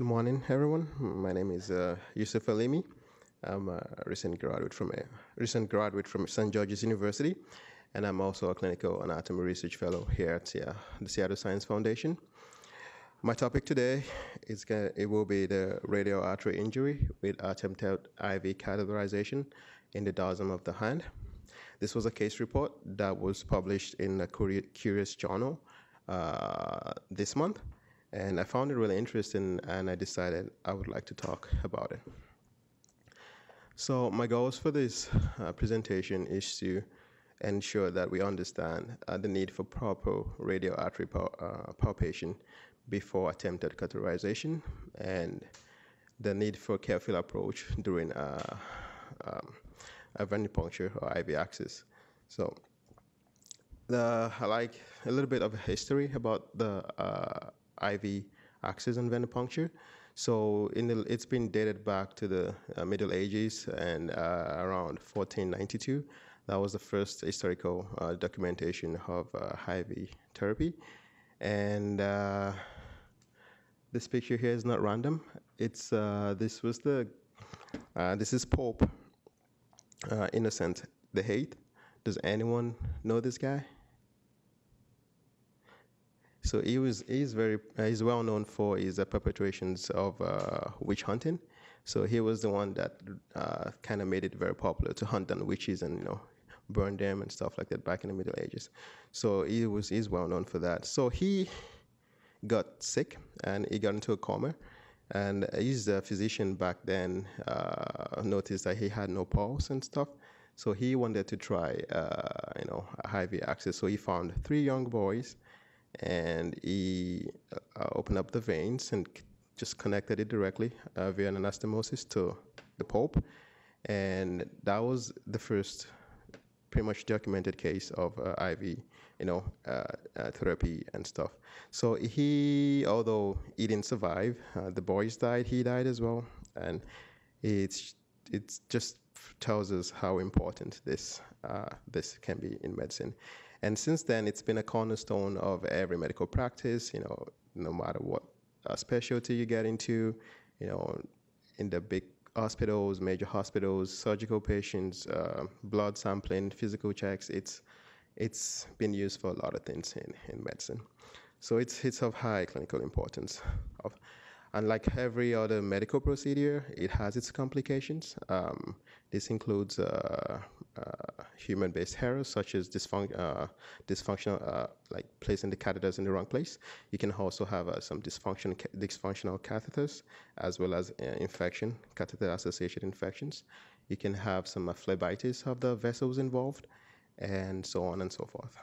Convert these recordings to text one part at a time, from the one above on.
Good morning, everyone. My name is uh, Yusuf Alimi. I'm a recent graduate from a recent graduate from St. George's University, and I'm also a clinical anatomy research fellow here at uh, the Seattle Science Foundation. My topic today is gonna, it will be the radial artery injury with attempted IV catheterization in the dorsum of the hand. This was a case report that was published in the Cureus Journal uh, this month and I found it really interesting, and I decided I would like to talk about it. So my goals for this uh, presentation is to ensure that we understand uh, the need for proper radial artery uh, palpation before attempted catheterization and the need for careful approach during uh, um, a venipuncture or IV access. So the, I like a little bit of history about the uh, IV access and venipuncture. So the, it's been dated back to the uh, Middle Ages and uh, around 1492. That was the first historical uh, documentation of uh, IV therapy. And uh, this picture here is not random. It's uh, this was the this is Pope Innocent the Eighth. Does anyone know this guy? So he was he's very uh, he's well known for his uh, perpetrations of uh, witch hunting. So he was the one that uh, kind of made it very popular to hunt down witches and you know burn them and stuff like that back in the Middle Ages. So he was he's well known for that. So he got sick and he got into a coma. And his uh, physician back then uh, noticed that he had no pulse and stuff. So he wanted to try, you know, IV access. So he found three young boys and he uh, opened up the veins and just connected it directly uh, via an anastomosis to the Pope. And that was the first pretty much documented case of uh, IV, you know, uh, uh, therapy and stuff. So he, although he didn't survive, uh, the boys died, he died as well. And it's, it's just tells us how important this, this can be in medicine. And since then, it's been a cornerstone of every medical practice, you know, no matter what uh, specialty you get into, you know, in the big hospitals, major hospitals, surgical patients, uh, blood sampling, physical checks, it's, it's been used for a lot of things in, in medicine. So it's, it's of high clinical importance. Of, Unlike every other medical procedure, it has its complications. Um, this includes uh, uh, human-based errors such as uh, dysfunctional, uh, like placing the catheters in the wrong place. You can also have uh, some dysfunction, dysfunctional catheters, as well as uh, infection, catheter-associated infections. You can have some phlebitis of the vessels involved, and so on and so forth.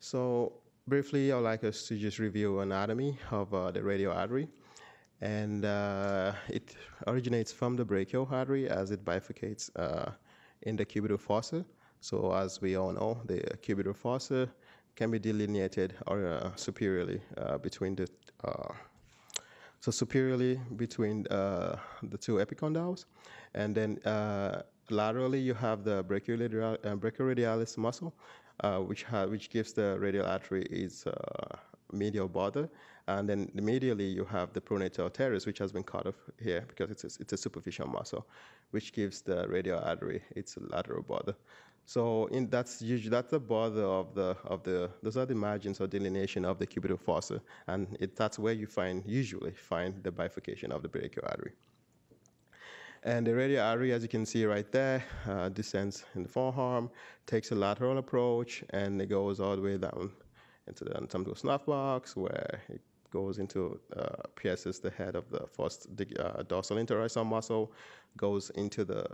So briefly, I'd like us to just review anatomy of uh, the radial artery. And uh, it originates from the brachial artery as it bifurcates uh, in the cubital fossa. So as we all know, the cubital fossa can be delineated or uh, superiorly uh, between the uh, so superiorly between the two epicondyles, and then laterally you have the brachioradialis muscle, uh, which which gives the radial artery its uh, medial border, and then medially you have the pronator teres, which has been cut off here because it's a, it's a superficial muscle, which gives the radial artery its lateral border. So in, that's usually that's the border of the of the those are the margins or delineation of the cubital fossa, and it, that's where you find usually find the bifurcation of the brachial artery. And the radial artery, as you can see right there, uh, descends in the forearm, takes a lateral approach, and it goes all the way down into the anatomical snuff box, where it goes into uh, pierces the head of the first uh, dorsal interosseous muscle, goes into the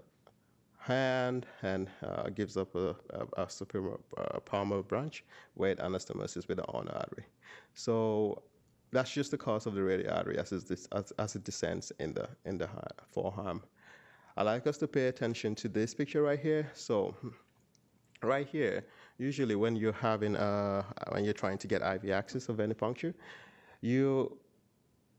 hand and uh, gives up a, a, a superior uh, palmar branch where it anastomosis with the ulnar artery. So that's just the cause of the radial artery as, as, as it descends in the in the forearm. I like us to pay attention to this picture right here. So right here, usually when you're having uh, when you're trying to get IV access of venipuncture, you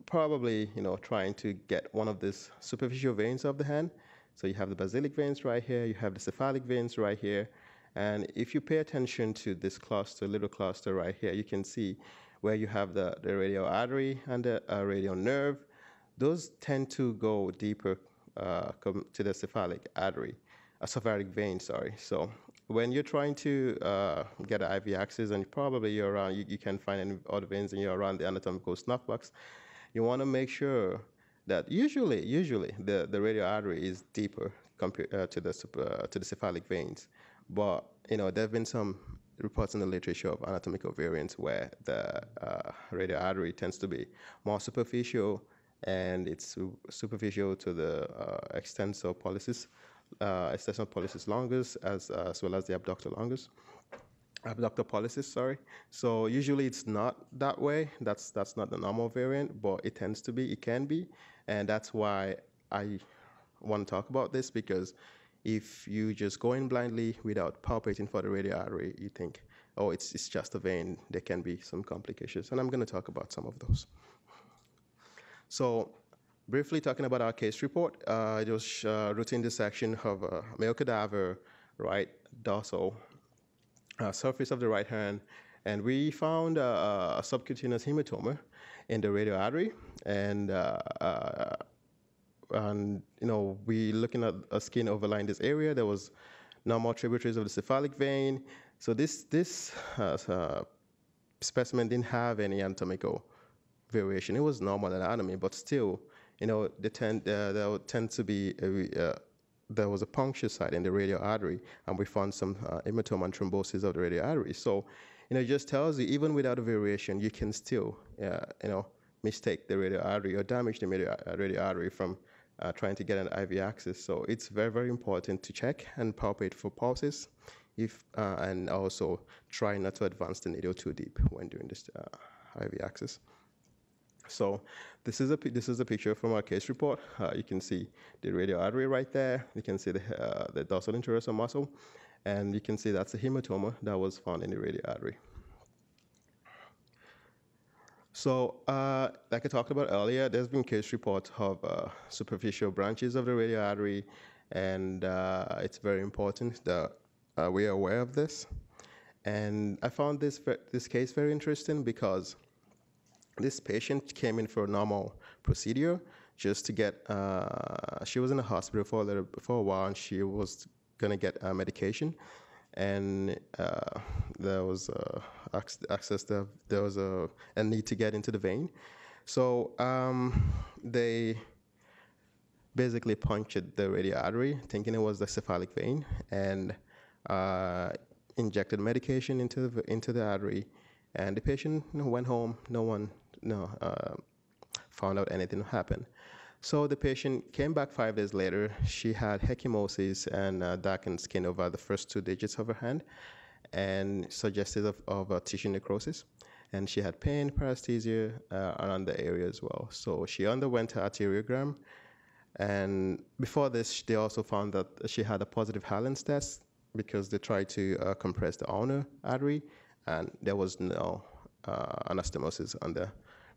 probably you know trying to get one of these superficial veins of the hand. So you have the basilic veins right here, you have the cephalic veins right here, and if you pay attention to this cluster, little cluster right here, you can see where you have the, the radial artery and the uh, radial nerve, those tend to go deeper uh, to the cephalic artery, a cephalic vein, sorry. So when you're trying to uh, get an IV access and probably you're around, you, you can find any other veins and you're around the anatomical snuff box, you want to make sure that usually, usually the, the radial artery is deeper compared uh, to the uh, to the cephalic veins. But you know, there have been some reports in the literature of anatomical variants where the uh, radial artery tends to be more superficial and it's superficial to the uh, extensor pollicis, uh, extensor pollicis longus as, uh, as well as the abductor longus abductor pollicis, sorry. So usually it's not that way. That's that's not the normal variant, but it tends to be. It can be, and that's why I want to talk about this because if you just go in blindly without palpating for the radial artery, you think, oh, it's it's just a vein. There can be some complications, and I'm going to talk about some of those. So. Briefly talking about our case report, uh, was uh, routine dissection of a male cadaver, right dorsal uh, surface of the right hand, and we found a, subcutaneous hematoma in the radial artery, and uh, uh, and you know we looking at a skin overlying this area. There was normal tributaries of the cephalic vein. So this this uh, specimen didn't have any anatomical variation. It was normal anatomy, but still, you know, there tend uh, there tend to be a, uh, there was a puncture site in the radial artery, and we found some uh, hematoma and thrombosis of the radial artery. So, you know, it just tells you even without a variation, you can still, uh, you know, mistake the radial artery or damage the radial, uh, radial artery from uh, trying to get an IV access. So it's very, very important to check and palpate for pulses, if uh, and also try not to advance the needle too deep when doing this uh, IV access. So this is a this is a picture from our case report. Uh, you can see the radial artery right there. You can see the uh, the dorsal interosseous muscle, and you can see that's a hematoma that was found in the radial artery. So, uh, like I talked about earlier, there's been case reports of uh, superficial branches of the radial artery, and uh, it's very important that uh, we are aware of this. And I found this this case very interesting because this patient came in for a normal procedure just to get, uh, she was in the hospital for a, little, for a while and she was going to get uh, medication. And uh, there was uh, access, to, there was a, a, need to get into the vein. So um, they basically punctured the radial artery, thinking it was the cephalic vein, and uh, injected medication into the, into the artery. And the patient went home. No one no, uh, found out anything happened. So the patient came back five days later. She had ecchymosis and uh, darkened skin over the first two digits of her hand and suggested of, of uh, tissue necrosis. And she had pain, paresthesia uh, around the area as well. So she underwent her arteriogram. And before this, they also found that she had a positive Allen's test because they tried to uh, compress the ulnar artery, and there was no uh, anastomosis on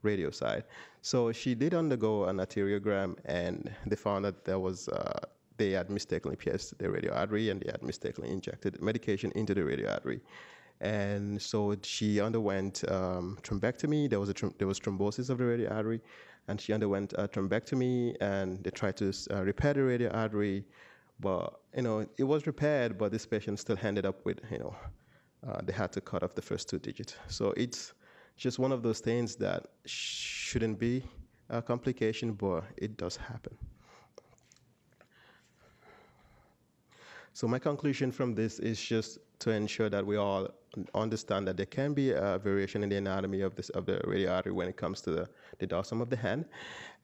radio side. So she did undergo an arteriogram, and they found that there was uh, they had mistakenly pierced the radial artery, and they had mistakenly injected medication into the radial artery. And so she underwent um, thrombectomy. There was a there was thrombosis of the radial artery, and she underwent a thrombectomy, and they tried to uh, repair the radial artery, but you know it was repaired, but this patient still ended up with you know uh, they had to cut off the first two digits. So it's just one of those things that shouldn't be a complication, but it does happen. So my conclusion from this is just to ensure that we all understand that there can be a variation in the anatomy of this of the radial artery when it comes to the, the dorsum of the hand,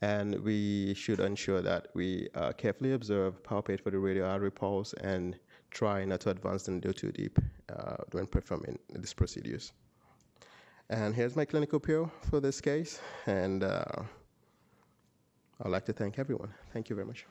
and we should ensure that we uh, carefully observe, palpate for the radial artery pulse, and try not to advance the needle too deep uh, when performing these procedures. And here's my clinical appeal for this case. And uh, I'd like to thank everyone. Thank you very much.